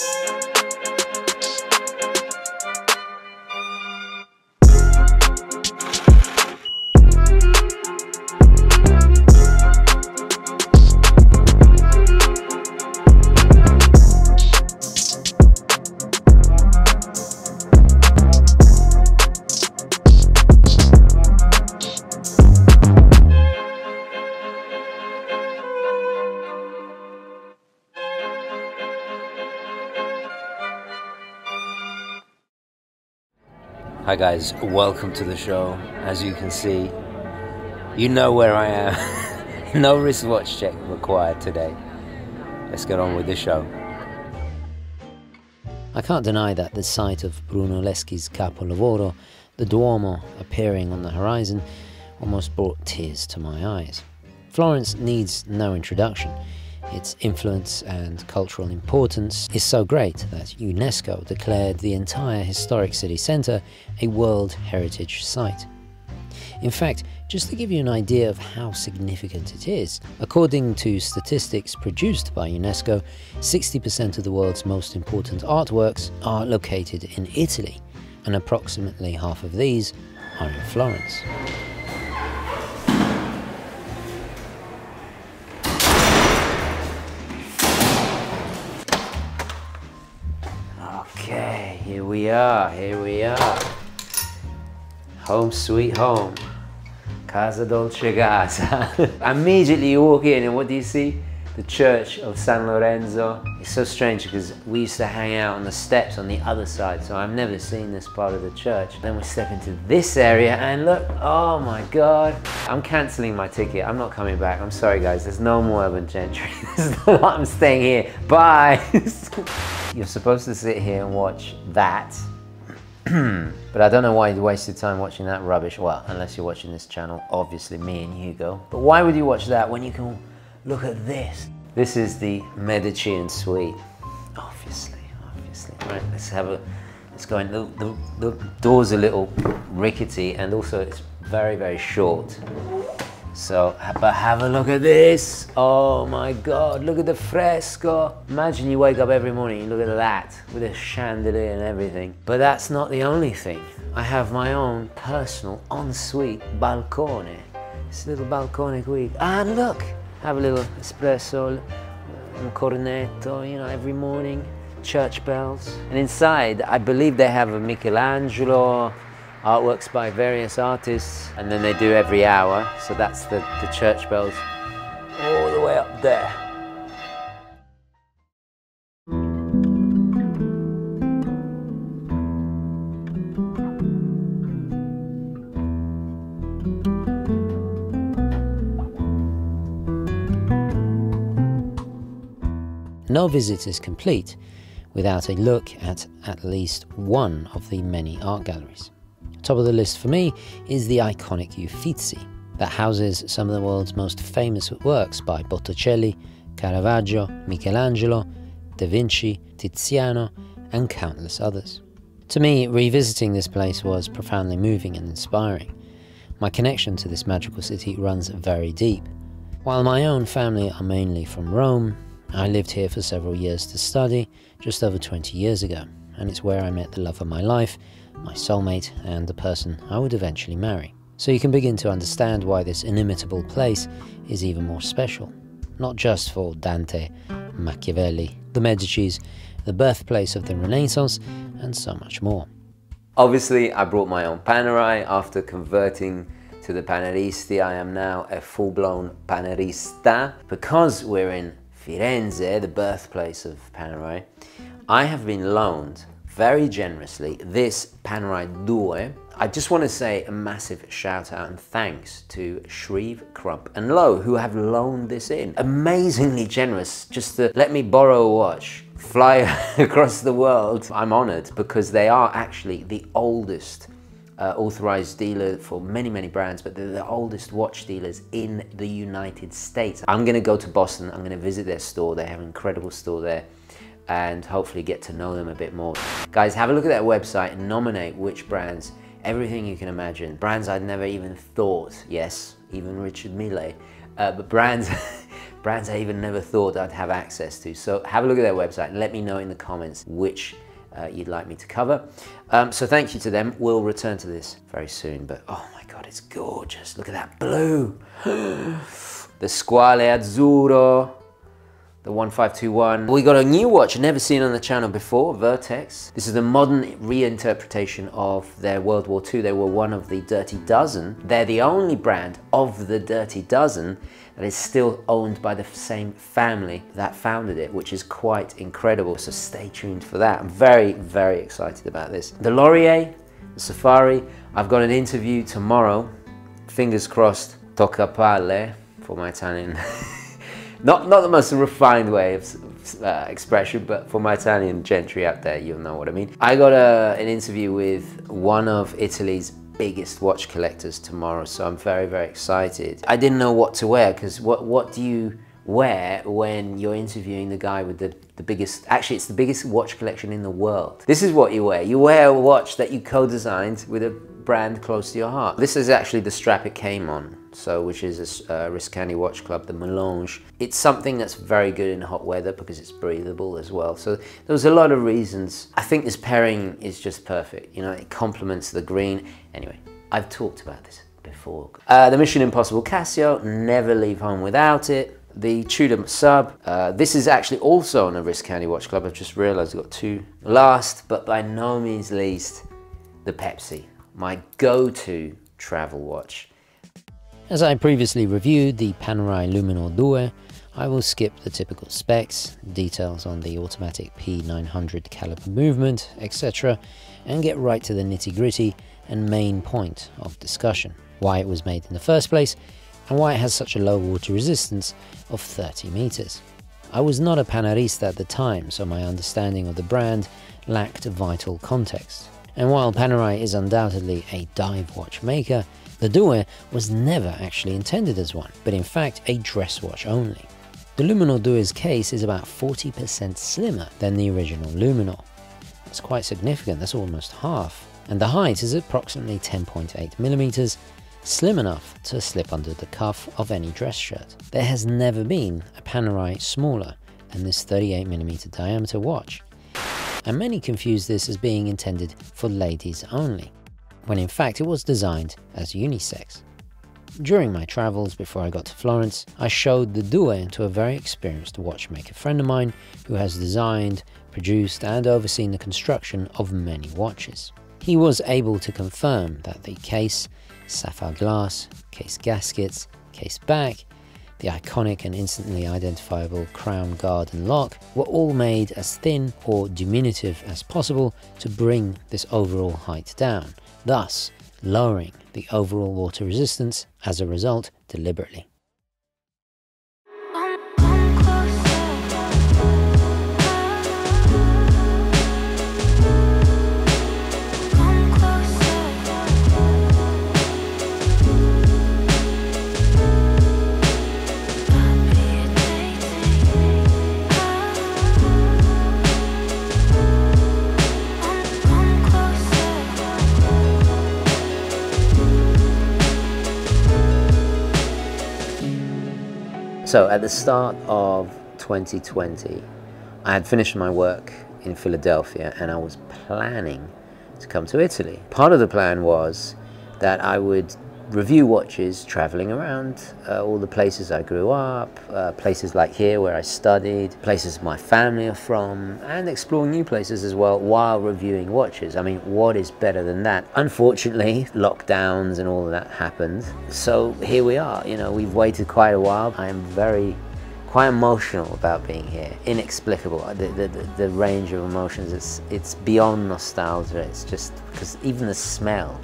you Hi guys, welcome to the show. As you can see, you know where I am. no wristwatch check required today. Let's get on with the show. I can't deny that the sight of Brunelleschi's Capolavoro, the Duomo appearing on the horizon, almost brought tears to my eyes. Florence needs no introduction. Its influence and cultural importance is so great that UNESCO declared the entire historic city centre a World Heritage Site. In fact, just to give you an idea of how significant it is, according to statistics produced by UNESCO, 60% of the world's most important artworks are located in Italy, and approximately half of these are in Florence. Are, here we are. Home sweet home. Casa Dolce Casa. Immediately you walk in and what do you see? The church of San Lorenzo. It's so strange because we used to hang out on the steps on the other side, so I've never seen this part of the church. Then we step into this area and look, oh my God. I'm canceling my ticket. I'm not coming back. I'm sorry guys, there's no more urban gentry. is I'm staying here. Bye. You're supposed to sit here and watch that. but I don't know why you wasted time watching that rubbish. Well, unless you're watching this channel, obviously me and Hugo. But why would you watch that when you can look at this? This is the Medicean suite. Obviously, obviously. Right, let's have a, let's go in. The, the, the door's a little rickety and also it's very, very short. So, but have a look at this. Oh my God, look at the fresco. Imagine you wake up every morning and look at that with a chandelier and everything. But that's not the only thing. I have my own personal ensuite balcone. This little balcone qui. And look, have a little espresso, un uh, cornetto, you know, every morning. Church bells. And inside, I believe they have a Michelangelo, artworks by various artists, and then they do every hour. So that's the, the church bells all the way up there. No visit is complete without a look at at least one of the many art galleries. Top of the list for me is the iconic Uffizi, that houses some of the world's most famous works by Botticelli, Caravaggio, Michelangelo, Da Vinci, Tiziano, and countless others. To me, revisiting this place was profoundly moving and inspiring. My connection to this magical city runs very deep. While my own family are mainly from Rome, I lived here for several years to study just over 20 years ago, and it's where I met the love of my life, my soulmate, and the person I would eventually marry. So you can begin to understand why this inimitable place is even more special. Not just for Dante, Machiavelli, the Medicis, the birthplace of the Renaissance, and so much more. Obviously, I brought my own Panerai after converting to the Paneristi. I am now a full-blown Panerista. Because we're in Firenze, the birthplace of Panerai, I have been loaned very generously this Panerai Due. I just want to say a massive shout out and thanks to Shreve, Crump and Low who have loaned this in. Amazingly generous just to let me borrow a watch, fly across the world. I'm honored because they are actually the oldest uh, authorized dealer for many, many brands, but they're the oldest watch dealers in the United States. I'm gonna go to Boston, I'm gonna visit their store. They have an incredible store there and hopefully get to know them a bit more. Guys, have a look at their website and nominate which brands, everything you can imagine. Brands I'd never even thought, yes, even Richard Mille, uh, but brands, brands I even never thought I'd have access to. So have a look at their website let me know in the comments which uh, you'd like me to cover. Um, so thank you to them. We'll return to this very soon, but oh my God, it's gorgeous. Look at that blue. the Squale Azzurro the 1521. We got a new watch never seen on the channel before, Vertex. This is the modern reinterpretation of their World War II. They were one of the Dirty Dozen. They're the only brand of the Dirty Dozen that is still owned by the same family that founded it, which is quite incredible. So stay tuned for that. I'm very, very excited about this. The Lorier, the Safari, I've got an interview tomorrow. Fingers crossed, tocca palle for my Italian. Not, not the most refined way of uh, expression, but for my Italian gentry out there, you'll know what I mean. I got a, an interview with one of Italy's biggest watch collectors tomorrow, so I'm very, very excited. I didn't know what to wear, because what, what do you wear when you're interviewing the guy with the, the biggest, actually it's the biggest watch collection in the world. This is what you wear. You wear a watch that you co-designed with a brand close to your heart. This is actually the strap it came on so which is a uh, Riscandi Watch Club, the Melange. It's something that's very good in hot weather because it's breathable as well. So there was a lot of reasons. I think this pairing is just perfect. You know, it complements the green. Anyway, I've talked about this before. Uh, the Mission Impossible Casio, never leave home without it. The Tudor Sub, uh, this is actually also on a Riscandi Watch Club. I've just realized I've got two. Last, but by no means least, the Pepsi, my go-to travel watch. As I previously reviewed the Panerai Luminor Due, I will skip the typical specs, details on the automatic P900 caliber movement, etc., and get right to the nitty gritty and main point of discussion why it was made in the first place and why it has such a low water resistance of 30 meters. I was not a Panerista at the time, so my understanding of the brand lacked vital context. And while Panerai is undoubtedly a dive watch maker, the Due was never actually intended as one, but in fact a dress watch only. The Luminor Due's case is about 40% slimmer than the original Luminor. That's quite significant, that's almost half. And the height is approximately 10.8 millimeters, slim enough to slip under the cuff of any dress shirt. There has never been a Panerai smaller than this 38mm diameter watch, and many confuse this as being intended for ladies only when in fact it was designed as unisex. During my travels before I got to Florence, I showed the Due to a very experienced watchmaker friend of mine who has designed, produced and overseen the construction of many watches. He was able to confirm that the case, sapphire glass, case gaskets, case back, the iconic and instantly identifiable crown guard and lock were all made as thin or diminutive as possible to bring this overall height down, thus lowering the overall water resistance as a result deliberately. So at the start of 2020, I had finished my work in Philadelphia and I was planning to come to Italy. Part of the plan was that I would review watches traveling around uh, all the places I grew up, uh, places like here where I studied, places my family are from, and explore new places as well while reviewing watches. I mean, what is better than that? Unfortunately, lockdowns and all of that happened. So here we are, you know, we've waited quite a while. I am very quite emotional about being here. Inexplicable. The, the, the range of emotions, it's, it's beyond nostalgia. It's just because even the smell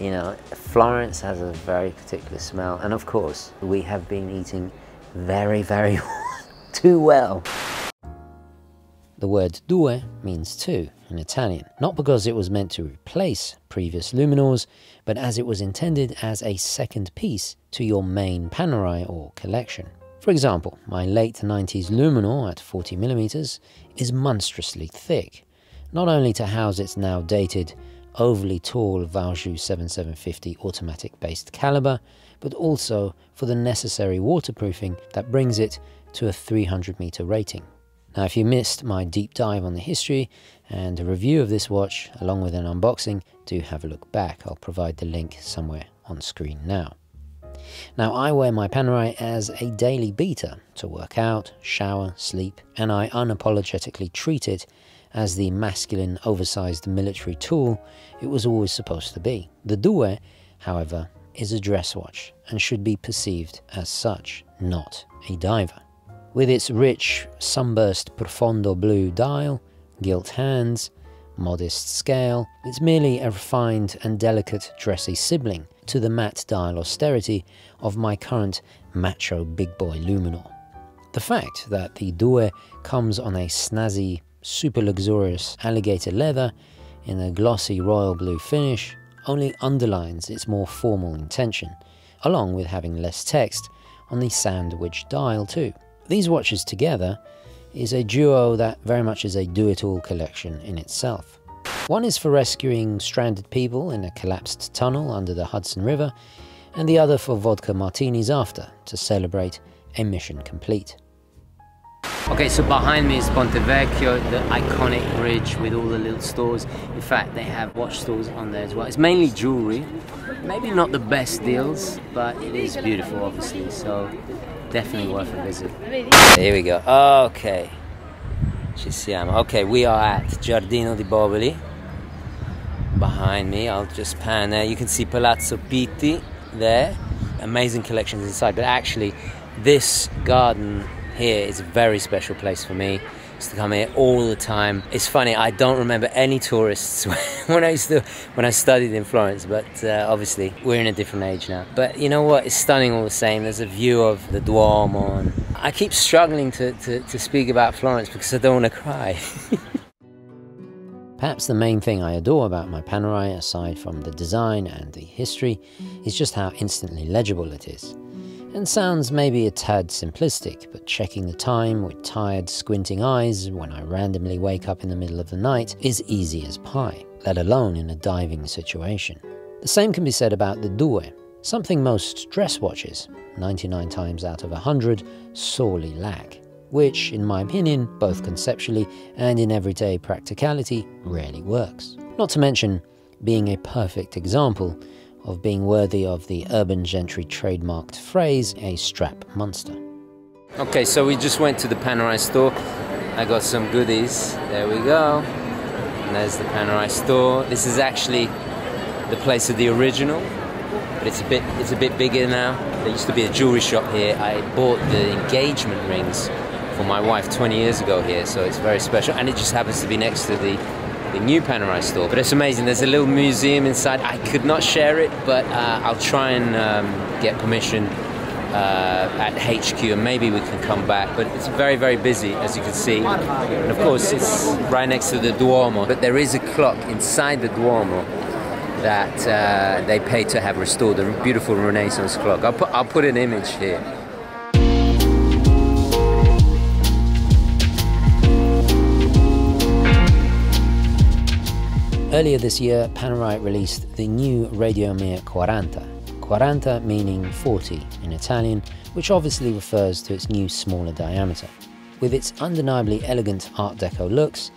you know, Florence has a very particular smell, and of course, we have been eating very, very too well. The word due means two in Italian, not because it was meant to replace previous luminors, but as it was intended as a second piece to your main panerai or collection. For example, my late 90s luminor at 40mm is monstrously thick, not only to house its now dated overly tall Valjoux 7750 automatic based caliber, but also for the necessary waterproofing that brings it to a 300 meter rating. Now, if you missed my deep dive on the history and a review of this watch, along with an unboxing, do have a look back. I'll provide the link somewhere on screen now. Now, I wear my Panerai as a daily beater to work out, shower, sleep, and I unapologetically treat it as the masculine, oversized military tool it was always supposed to be. The Due, however, is a dress watch and should be perceived as such, not a diver. With its rich, sunburst profondo blue dial, gilt hands, modest scale, it's merely a refined and delicate dressy sibling to the matte dial austerity of my current macho big boy Luminor. The fact that the Due comes on a snazzy, super luxurious alligator leather in a glossy royal blue finish only underlines its more formal intention, along with having less text on the sandwich dial too. These watches together is a duo that very much is a do-it-all collection in itself. One is for rescuing stranded people in a collapsed tunnel under the Hudson River, and the other for vodka martinis after, to celebrate a mission complete. Okay, so behind me is Ponte Vecchio, the iconic bridge with all the little stores. In fact, they have watch stores on there as well. It's mainly jewelry. Maybe not the best deals, but it is beautiful, obviously. So definitely worth a visit. Here we go. Okay. Ci siamo. Okay, we are at Giardino di Boboli. Behind me, I'll just pan there. You can see Palazzo Pitti there. Amazing collections inside, but actually, this garden here is a very special place for me. Used to come here all the time. It's funny, I don't remember any tourists when I used to when I studied in Florence, but uh, obviously we're in a different age now. But you know what? It's stunning all the same. There's a view of the Duomo. And I keep struggling to, to, to speak about Florence because I don't want to cry. Perhaps the main thing I adore about my Panerai, aside from the design and the history, is just how instantly legible it is and sounds maybe a tad simplistic, but checking the time with tired, squinting eyes when I randomly wake up in the middle of the night is easy as pie, let alone in a diving situation. The same can be said about the Due, something most dress watches, 99 times out of 100, sorely lack, which, in my opinion, both conceptually and in everyday practicality, rarely works. Not to mention being a perfect example of being worthy of the urban gentry trademarked phrase, a strap monster. Okay, so we just went to the Panerai store. I got some goodies. There we go. And there's the Panerai store. This is actually the place of the original, but it's a bit it's a bit bigger now. There used to be a jewelry shop here. I bought the engagement rings for my wife 20 years ago here, so it's very special. And it just happens to be next to the the new Panerai store. But it's amazing. There's a little museum inside. I could not share it, but uh, I'll try and um, get permission uh, at HQ and maybe we can come back. But it's very, very busy, as you can see. And of course, it's right next to the Duomo. But there is a clock inside the Duomo that uh, they paid to have restored, a beautiful Renaissance clock. I'll put, I'll put an image here. Earlier this year, Panerai released the new Radio Radiomir Quaranta, Quaranta meaning 40 in Italian, which obviously refers to its new smaller diameter. With its undeniably elegant Art Deco looks,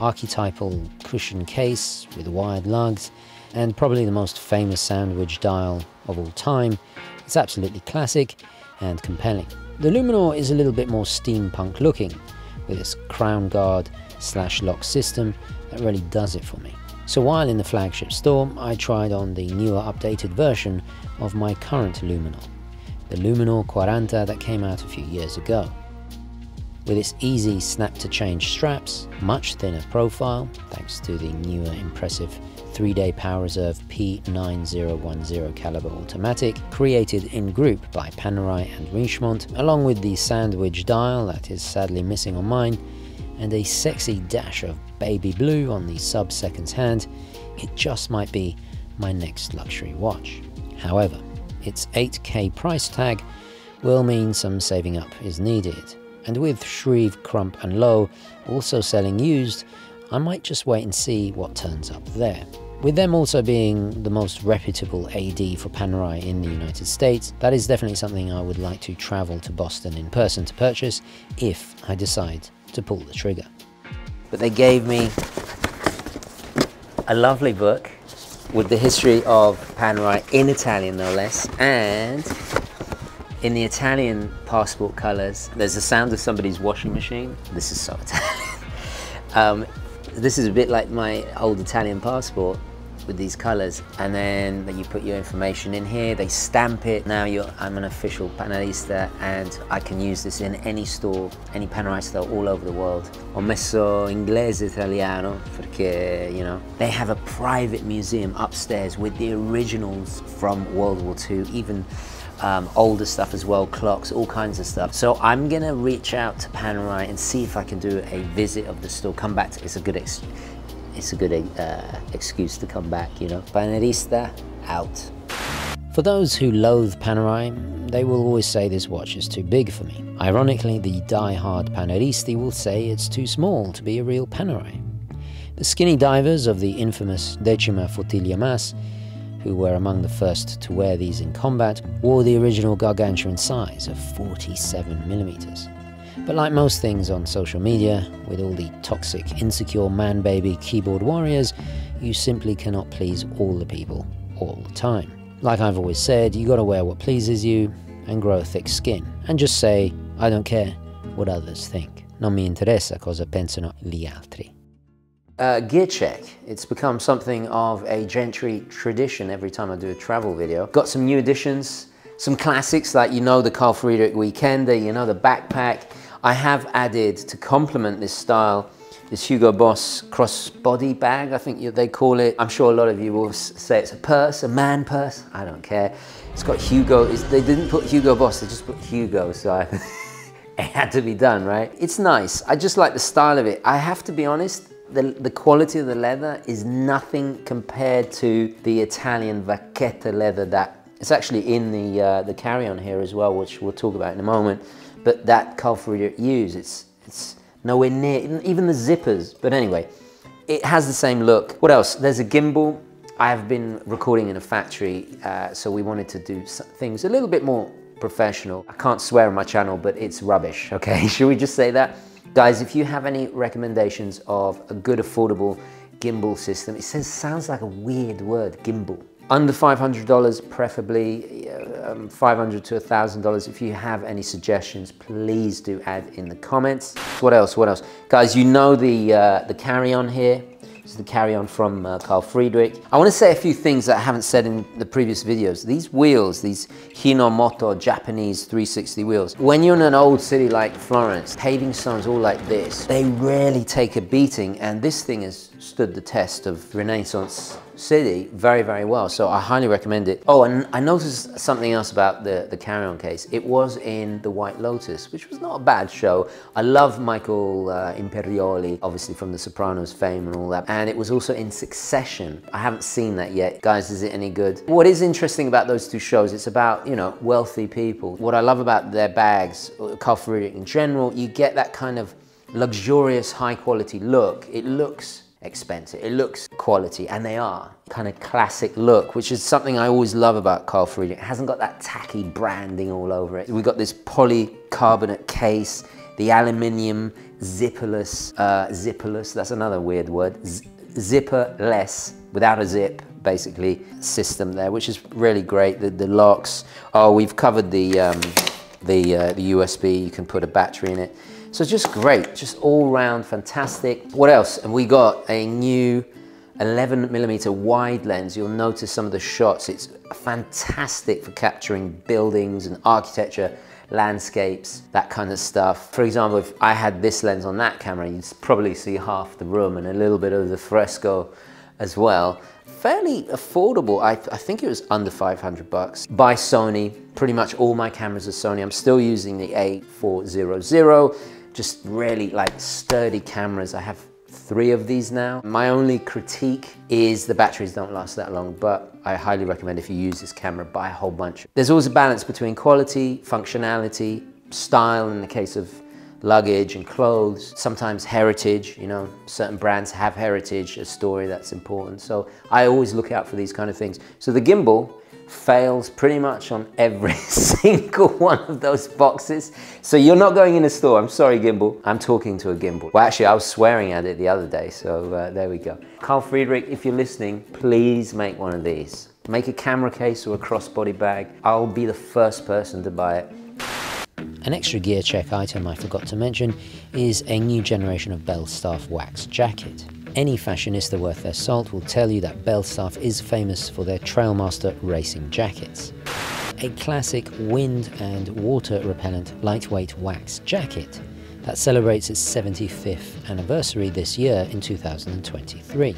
archetypal cushion case with wired lugs, and probably the most famous sandwich dial of all time, it's absolutely classic and compelling. The Luminor is a little bit more steampunk looking, with its crown guard slash lock system that really does it for me. So while in the flagship store, I tried on the newer updated version of my current Luminor, the Luminor Quaranta that came out a few years ago. With its easy snap to change straps, much thinner profile, thanks to the newer impressive 3-day Power Reserve P9010 caliber automatic, created in group by Panerai and Richemont, along with the sandwich dial that is sadly missing on mine, and a sexy dash of baby blue on the sub seconds hand, it just might be my next luxury watch. However, its 8k price tag will mean some saving up is needed, and with Shreve, Crump and Low also selling used, I might just wait and see what turns up there. With them also being the most reputable AD for Panerai in the United States, that is definitely something I would like to travel to Boston in person to purchase if I decide to pull the trigger. But they gave me a lovely book with the history of Panerai in Italian no less and in the Italian passport colours there's the sound of somebody's washing machine. This is so Italian. Um, this is a bit like my old Italian passport with these colors and then you put your information in here they stamp it now I'm an official Panerista and I can use this in any store any Panerai store all over the world ho messo inglese italiano perché you know they have a private museum upstairs with the originals from World War II even um, older stuff as well, clocks, all kinds of stuff. So I'm gonna reach out to Panerai and see if I can do a visit of the store. Come back to it's a good it's a good uh, excuse to come back, you know. Panerista out. For those who loathe Panerai, they will always say this watch is too big for me. Ironically, the die-hard Paneristi will say it's too small to be a real Panerai. The skinny divers of the infamous Decima Flottiglia Mas, who were among the first to wear these in combat, wore the original gargantuan size of 47 millimeters. But like most things on social media, with all the toxic, insecure man baby keyboard warriors, you simply cannot please all the people all the time. Like I've always said, you gotta wear what pleases you and grow a thick skin. And just say, I don't care what others think. Non mi interessa cosa pensano gli altri. Uh, gear check. It's become something of a gentry tradition every time I do a travel video. Got some new additions, some classics like you know the Carl Friedrik Weekender, you know the backpack, I have added, to complement this style, this Hugo Boss crossbody bag, I think they call it. I'm sure a lot of you will say it's a purse, a man purse. I don't care. It's got Hugo. It's, they didn't put Hugo Boss, they just put Hugo, so I, it had to be done, right? It's nice. I just like the style of it. I have to be honest, the, the quality of the leather is nothing compared to the Italian Vacchetta leather that it's actually in the, uh, the carry-on here as well, which we'll talk about in a moment but that Carl Friedrik use, it's, it's nowhere near, even the zippers. But anyway, it has the same look. What else? There's a gimbal. I have been recording in a factory, uh, so we wanted to do things a little bit more professional. I can't swear on my channel, but it's rubbish, okay? Should we just say that? Guys, if you have any recommendations of a good affordable gimbal system, it says, sounds like a weird word, gimbal. Under $500 preferably, um, $500 to $1,000. If you have any suggestions, please do add in the comments. What else, what else? Guys, you know the, uh, the carry-on here. This is the carry-on from uh, Carl Friedrik. I want to say a few things that I haven't said in the previous videos. These wheels, these Hinomoto Japanese 360 wheels, when you're in an old city like Florence, paving stones all like this, they rarely take a beating and this thing has stood the test of Renaissance city very, very well. So I highly recommend it. Oh, and I noticed something else about the, the carry-on case. It was in the White Lotus, which was not a bad show. I love Michael uh, Imperioli, obviously from The Sopranos fame and all that. And it was also in Succession. I haven't seen that yet. Guys, is it any good? What is interesting about those two shows, it's about, you know, wealthy people. What I love about their bags, Carl Friedrik in general, you get that kind of luxurious, high quality look. It looks expensive. It looks quality, and they are. Kind of classic look, which is something I always love about Carl Friedrik. It hasn't got that tacky branding all over it. We've got this polycarbonate case, the aluminium zipperless, uh, zipperless, that's another weird word, Z zipperless, without a zip, basically, system there, which is really great. The, the locks, oh, we've covered the, um, the, uh, the USB, you can put a battery in it. So just great, just all round fantastic. What else? And we got a new 11 millimeter wide lens. You'll notice some of the shots. It's fantastic for capturing buildings and architecture, landscapes, that kind of stuff. For example, if I had this lens on that camera, you'd probably see half the room and a little bit of the fresco as well. Fairly affordable. I, I think it was under 500 bucks by Sony. Pretty much all my cameras are Sony. I'm still using the A400 just really like sturdy cameras. I have three of these now. My only critique is the batteries don't last that long, but I highly recommend if you use this camera, buy a whole bunch. There's always a balance between quality, functionality, style in the case of luggage and clothes, sometimes heritage, you know, certain brands have heritage, a story that's important. So I always look out for these kind of things. So the gimbal fails pretty much on every single one of those boxes. So you're not going in a store. I'm sorry, gimbal. I'm talking to a gimbal. Well, actually, I was swearing at it the other day. So uh, there we go. Carl Friedrik, if you're listening, please make one of these. Make a camera case or a crossbody bag. I'll be the first person to buy it. An extra gear check item I forgot to mention is a new generation of Belstaff wax jacket. Any fashionista worth their salt will tell you that Belstaff is famous for their Trialmaster racing jackets. A classic wind and water repellent lightweight wax jacket that celebrates its 75th anniversary this year in 2023.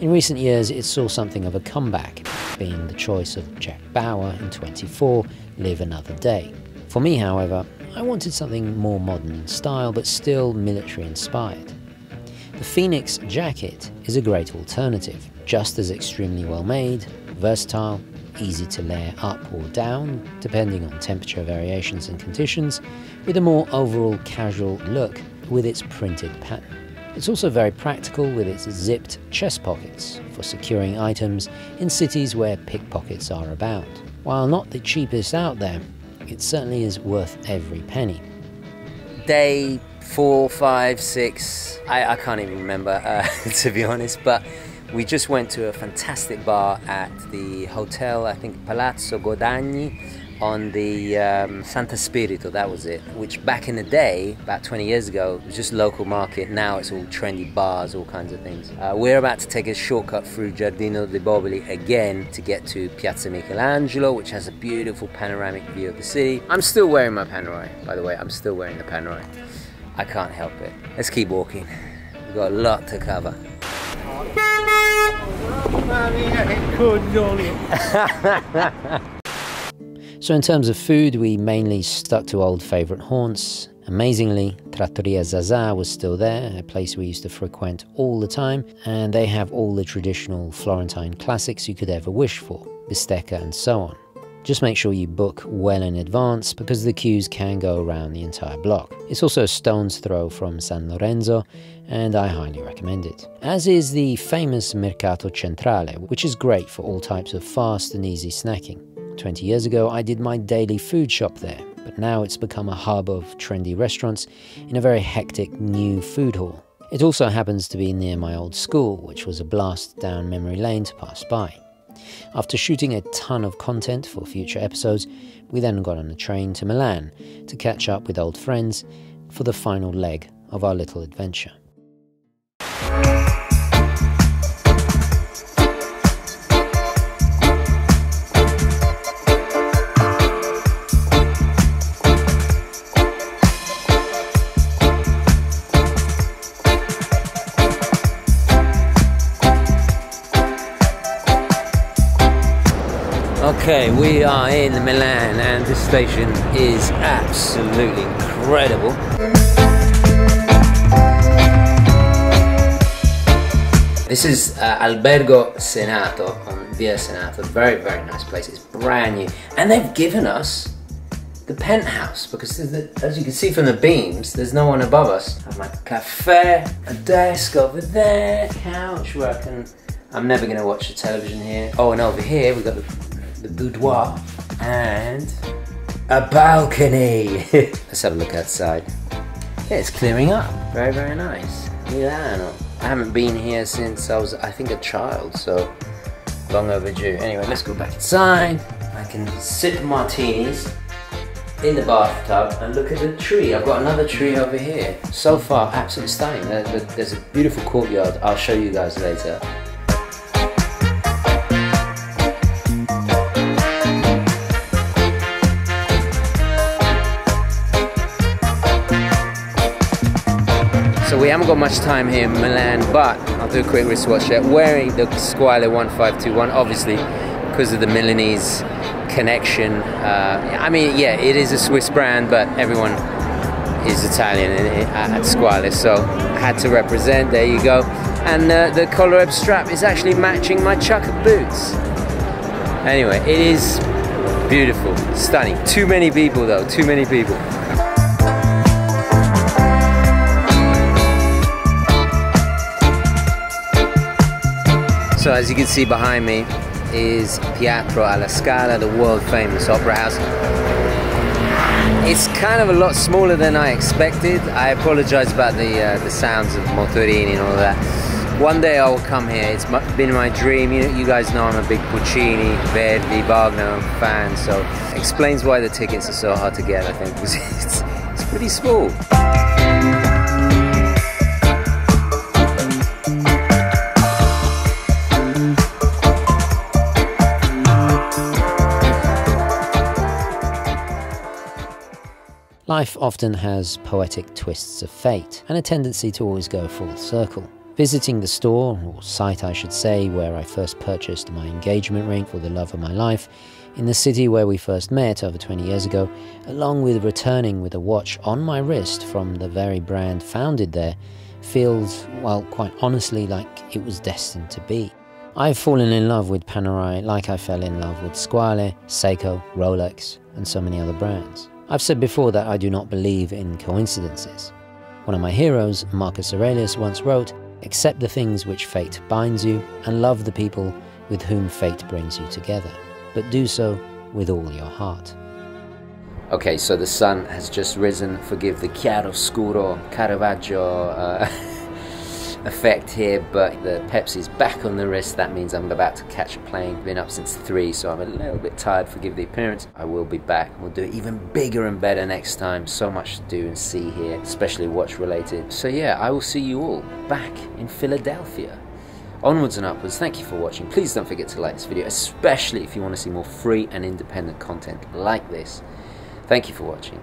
In recent years, it saw something of a comeback, being the choice of Jack Bauer in 24, Live Another Day. For me, however, I wanted something more modern in style but still military inspired. The Phoenix jacket is a great alternative, just as extremely well made, versatile, easy to layer up or down, depending on temperature variations and conditions, with a more overall casual look with its printed pattern. It's also very practical with its zipped chest pockets for securing items in cities where pickpockets are about. While not the cheapest out there, it certainly is worth every penny. Day four, five, six, I, I can't even remember uh, to be honest, but we just went to a fantastic bar at the hotel, I think Palazzo Guadagni on the um, Santa Spirito, that was it, which back in the day, about 20 years ago, was just local market. Now it's all trendy bars, all kinds of things. Uh, we're about to take a shortcut through Giardino dei Boboli again to get to Piazza Michelangelo, which has a beautiful panoramic view of the city. I'm still wearing my panerai, by the way, I'm still wearing the panerai. I can't help it. Let's keep walking. We've got a lot to cover. So in terms of food, we mainly stuck to old favourite haunts. Amazingly, Trattoria Zaza was still there, a place we used to frequent all the time, and they have all the traditional Florentine classics you could ever wish for, bistecca and so on. Just make sure you book well in advance because the queues can go around the entire block. It's also a stone's throw from San Lorenzo and I highly recommend it. As is the famous Mercato Centrale, which is great for all types of fast and easy snacking. 20 years ago, I did my daily food shop there, but now it's become a hub of trendy restaurants in a very hectic new food hall. It also happens to be near my old school, which was a blast down memory lane to pass by. After shooting a ton of content for future episodes, we then got on a train to Milan to catch up with old friends for the final leg of our little adventure. Okay, we are in Milan and this station is absolutely incredible. This is uh, Albergo Senato on Via Senato. Very, very nice place. It's brand new. And they've given us the penthouse because the, as you can see from the beams, there's no one above us. I have my cafe, a desk over there, couch where I can I'm never gonna watch the television here. Oh, and over here we've got the the boudoir, and a balcony. Let's have a look outside. Yeah, it's clearing up. Very, very nice. Milano. I haven't been here since I was, I think, a child, so long overdue. Anyway, let's go back inside. I can sip martinis in the bathtub and look at the tree. I've got another tree over here. So far, absolutely stunning. There's a beautiful courtyard. I'll show you guys later. Haven't got much time here in Milan, but I'll do a quick wristwatch check. Wearing the Squale 1521, obviously, because of the Milanese connection. Uh, I mean, yeah, it is a Swiss brand, but everyone is Italian at Squale, so I had to represent. There you go. And uh, the collar strap is actually matching my chukka boots. Anyway, it is beautiful, stunning. Too many people though, too many people. So as you can see behind me is Teatro alla Scala, the world famous opera house. It's kind of a lot smaller than I expected. I apologize about the uh, the sounds of motorini and all that. One day I will come here. It's been my dream. You, you guys know I'm a big Puccini, Verdi, Wagner fan, so explains why the tickets are so hard to get. I think because it's it's pretty small. Life often has poetic twists of fate and a tendency to always go full circle. Visiting the store, or site I should say, where I first purchased my engagement ring for the love of my life, in the city where we first met over 20 years ago, along with returning with a watch on my wrist from the very brand founded there, feels, well, quite honestly, like it was destined to be. I've fallen in love with Panerai like I fell in love with Squale, Seiko, Rolex, and so many other brands. I've said before that I do not believe in coincidences. One of my heroes, Marcus Aurelius, once wrote, Accept the things which fate binds you, and love the people with whom fate brings you together, but do so with all your heart. Okay, so the sun has just risen. Forgive the chiaroscuro Caravaggio uh, effect here, but the Pepsi's back on the wrist. That means I'm about to catch a plane. Been up since three, so I'm a little bit tired. Forgive the appearance. I will be back. We'll do it even bigger and better next time. So much to do and see here, especially watch related. So yeah, I will see you all back in Philadelphia. Onwards and upwards, thank you for watching. Please don't forget to like this video, especially if you want to see more free and independent content like this. Thank you for watching.